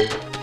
you